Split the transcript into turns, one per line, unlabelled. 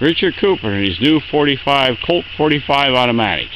Richard Cooper and his new 45 Colt 45 automatic.